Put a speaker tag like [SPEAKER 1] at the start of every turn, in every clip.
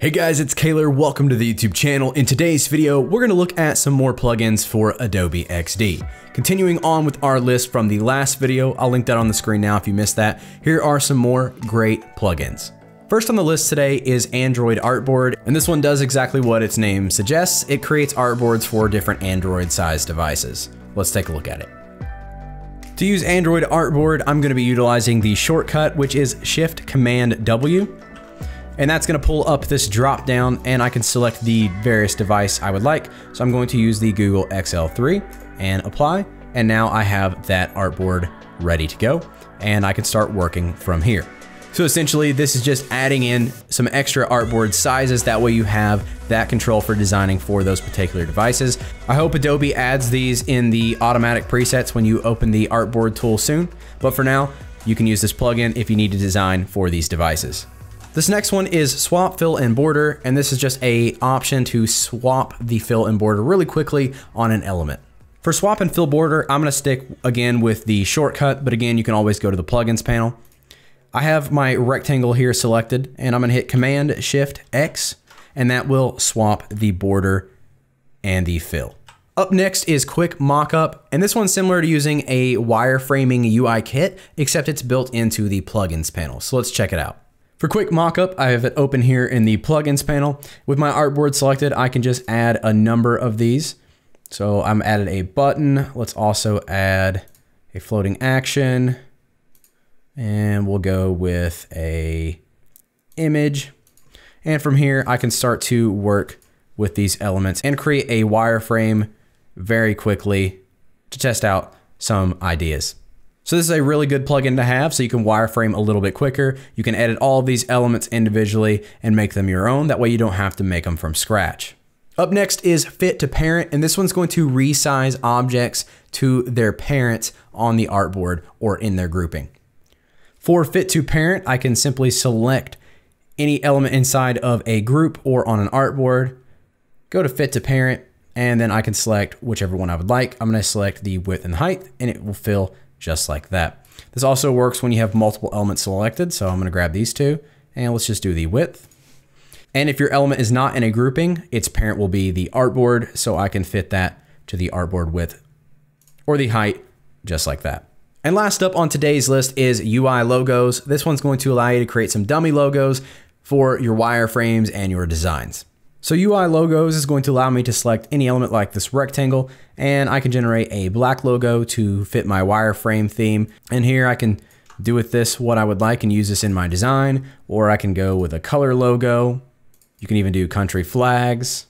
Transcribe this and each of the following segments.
[SPEAKER 1] Hey guys, it's Caler. Welcome to the YouTube channel. In today's video, we're going to look at some more plugins for Adobe XD. Continuing on with our list from the last video, I'll link that on the screen now if you missed that. Here are some more great plugins. First on the list today is Android Artboard, and this one does exactly what its name suggests. It creates artboards for different Android sized devices. Let's take a look at it. To use Android Artboard, I'm going to be utilizing the shortcut, which is Shift Command W and that's gonna pull up this drop down and I can select the various device I would like. So I'm going to use the Google XL3 and apply. And now I have that artboard ready to go and I can start working from here. So essentially this is just adding in some extra artboard sizes. That way you have that control for designing for those particular devices. I hope Adobe adds these in the automatic presets when you open the artboard tool soon. But for now, you can use this plugin if you need to design for these devices. This next one is swap fill and border, and this is just a option to swap the fill and border really quickly on an element. For swap and fill border, I'm gonna stick again with the shortcut, but again, you can always go to the plugins panel. I have my rectangle here selected, and I'm gonna hit Command Shift X, and that will swap the border and the fill. Up next is Quick Mockup, and this one's similar to using a wireframing UI kit, except it's built into the plugins panel. So let's check it out. For quick mockup, I have it open here in the plugins panel. With my artboard selected, I can just add a number of these. So I'm added a button. Let's also add a floating action. And we'll go with a image. And from here, I can start to work with these elements and create a wireframe very quickly to test out some ideas. So this is a really good plugin to have so you can wireframe a little bit quicker. You can edit all of these elements individually and make them your own. That way you don't have to make them from scratch. Up next is Fit to Parent, and this one's going to resize objects to their parents on the artboard or in their grouping. For Fit to Parent, I can simply select any element inside of a group or on an artboard, go to Fit to Parent, and then I can select whichever one I would like. I'm gonna select the width and height, and it will fill just like that. This also works when you have multiple elements selected. So I'm gonna grab these two and let's just do the width. And if your element is not in a grouping, its parent will be the artboard. So I can fit that to the artboard width or the height just like that. And last up on today's list is UI logos. This one's going to allow you to create some dummy logos for your wireframes and your designs. So UI logos is going to allow me to select any element like this rectangle and I can generate a black logo to fit my wireframe theme. And here I can do with this what I would like and use this in my design, or I can go with a color logo. You can even do country flags.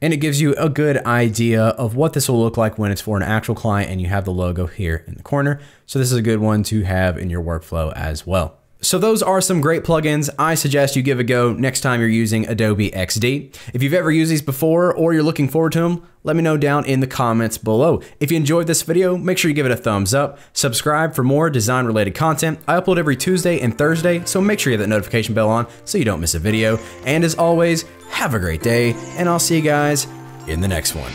[SPEAKER 1] And it gives you a good idea of what this will look like when it's for an actual client and you have the logo here in the corner. So this is a good one to have in your workflow as well. So those are some great plugins I suggest you give a go next time you're using Adobe XD. If you've ever used these before or you're looking forward to them, let me know down in the comments below. If you enjoyed this video, make sure you give it a thumbs up, subscribe for more design related content. I upload every Tuesday and Thursday, so make sure you have that notification bell on so you don't miss a video. And as always, have a great day, and I'll see you guys in the next one.